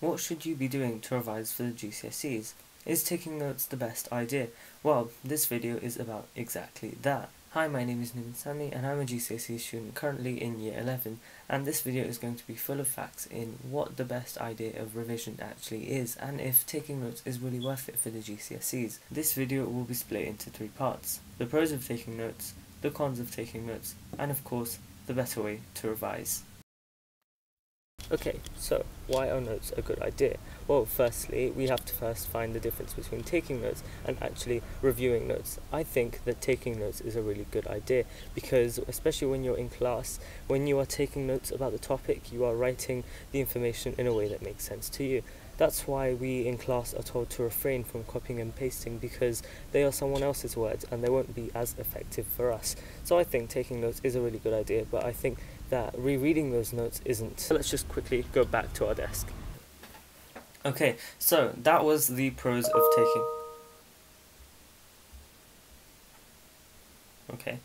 What should you be doing to revise for the GCSEs? Is taking notes the best idea? Well, this video is about exactly that. Hi, my name is Nouman Sami and I'm a GCSE student currently in year 11 and this video is going to be full of facts in what the best idea of revision actually is and if taking notes is really worth it for the GCSEs. This video will be split into three parts. The pros of taking notes, the cons of taking notes, and of course, the better way to revise. Okay, so why are notes a good idea? Well, firstly, we have to first find the difference between taking notes and actually reviewing notes. I think that taking notes is a really good idea because, especially when you're in class, when you are taking notes about the topic, you are writing the information in a way that makes sense to you. That's why we in class are told to refrain from copying and pasting because they are someone else's words and they won't be as effective for us. So I think taking notes is a really good idea, but I think that rereading those notes isn't. So let's just quickly go back to our desk. Okay, so that was the pros of taking. Okay.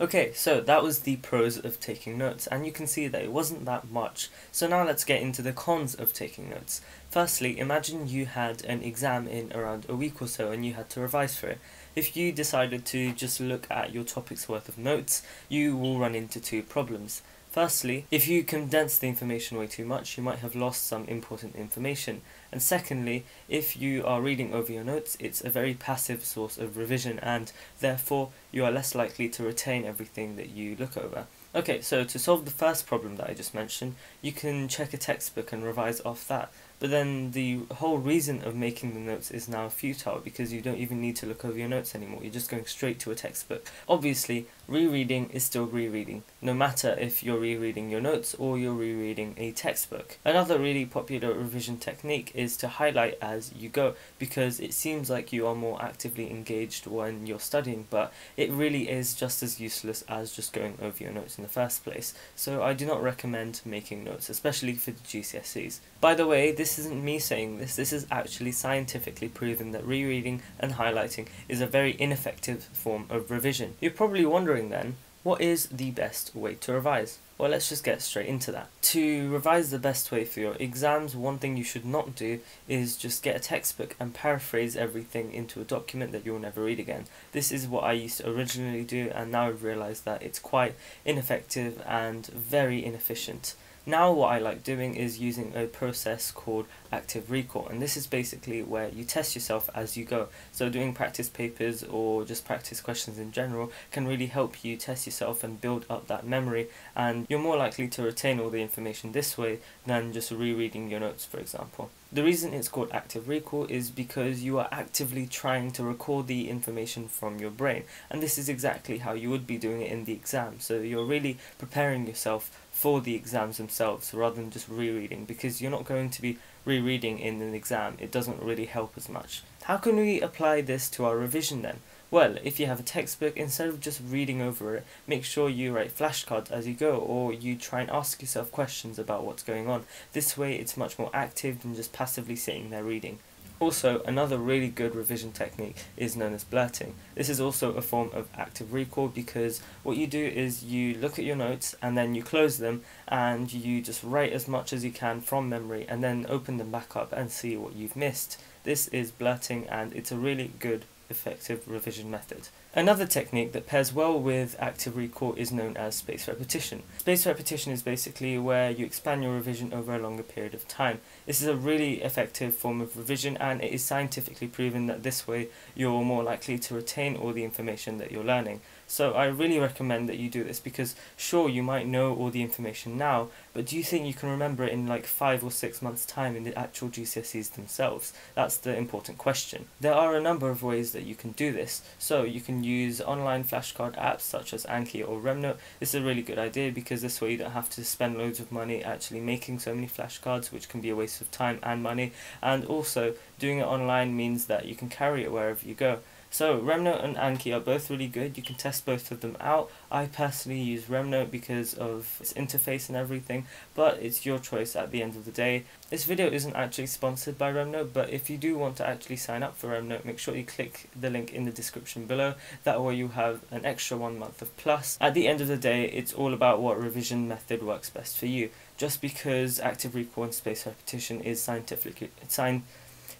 Okay, so that was the pros of taking notes, and you can see that it wasn't that much. So now let's get into the cons of taking notes. Firstly, imagine you had an exam in around a week or so and you had to revise for it. If you decided to just look at your topic's worth of notes, you will run into two problems. Firstly, if you condense the information way too much, you might have lost some important information. And secondly, if you are reading over your notes, it's a very passive source of revision and therefore you are less likely to retain everything that you look over. Okay, so to solve the first problem that I just mentioned, you can check a textbook and revise off that. But then the whole reason of making the notes is now futile because you don't even need to look over your notes anymore. You're just going straight to a textbook. Obviously, rereading is still rereading, no matter if you're rereading your notes or you're rereading a textbook. Another really popular revision technique is to highlight as you go because it seems like you are more actively engaged when you're studying, but it really is just as useless as just going over your notes in the first place. So I do not recommend making notes, especially for the GCSEs. By the way, this this isn't me saying this, this is actually scientifically proven that rereading and highlighting is a very ineffective form of revision. You're probably wondering then, what is the best way to revise? Well, let's just get straight into that. To revise the best way for your exams, one thing you should not do is just get a textbook and paraphrase everything into a document that you'll never read again. This is what I used to originally do, and now I've realised that it's quite ineffective and very inefficient. Now what I like doing is using a process called active recall and this is basically where you test yourself as you go. So doing practice papers or just practice questions in general can really help you test yourself and build up that memory and you're more likely to retain all the information this way than just rereading your notes for example. The reason it's called active recall is because you are actively trying to recall the information from your brain and this is exactly how you would be doing it in the exam so you're really preparing yourself for the exams themselves rather than just rereading because you're not going to be rereading in an exam. It doesn't really help as much. How can we apply this to our revision then? Well, if you have a textbook, instead of just reading over it, make sure you write flashcards as you go, or you try and ask yourself questions about what's going on. This way, it's much more active than just passively sitting there reading. Also, another really good revision technique is known as blurting. This is also a form of active recall because what you do is you look at your notes and then you close them and you just write as much as you can from memory and then open them back up and see what you've missed. This is blurting and it's a really good effective revision method. Another technique that pairs well with active recall is known as spaced repetition. Spaced repetition is basically where you expand your revision over a longer period of time. This is a really effective form of revision and it is scientifically proven that this way you're more likely to retain all the information that you're learning. So I really recommend that you do this because sure you might know all the information now, but do you think you can remember it in like five or six months time in the actual GCSEs themselves? That's the important question. There are a number of ways that you can do this. So you can use online flashcard apps such as Anki or Remnote. This is a really good idea because this way you don't have to spend loads of money actually making so many flashcards which can be a waste of time and money and also doing it online means that you can carry it wherever you go. So Remnote and Anki are both really good. You can test both of them out. I personally use Remnote because of its interface and everything, but it's your choice at the end of the day. This video isn't actually sponsored by Remnote, but if you do want to actually sign up for Remnote, make sure you click the link in the description below. That way you have an extra one month of plus. At the end of the day, it's all about what revision method works best for you. just because active recall and spaced repetition is scientifically sign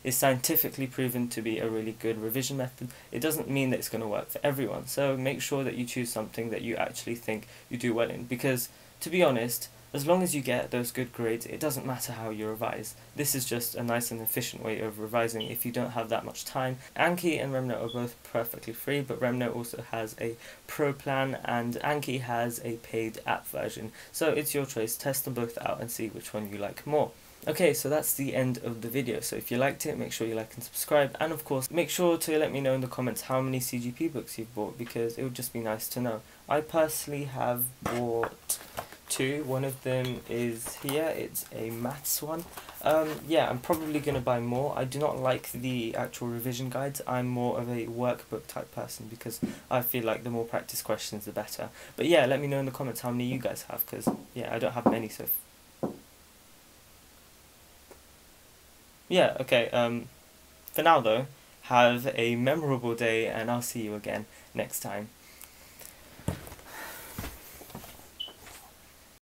is scientifically proven to be a really good revision method, it doesn't mean that it's going to work for everyone. So make sure that you choose something that you actually think you do well in because to be honest, as long as you get those good grades, it doesn't matter how you revise. This is just a nice and efficient way of revising if you don't have that much time. Anki and RemNote are both perfectly free, but RemNote also has a pro plan and Anki has a paid app version. So it's your choice, test them both out and see which one you like more. Okay, so that's the end of the video. So if you liked it, make sure you like and subscribe. And of course, make sure to let me know in the comments how many CGP books you've bought because it would just be nice to know. I personally have bought two. One of them is here. It's a maths one. Um, yeah, I'm probably going to buy more. I do not like the actual revision guides. I'm more of a workbook type person because I feel like the more practice questions, the better. But yeah, let me know in the comments how many you guys have because, yeah, I don't have many, so... Yeah, okay, um, for now though, have a memorable day and I'll see you again next time.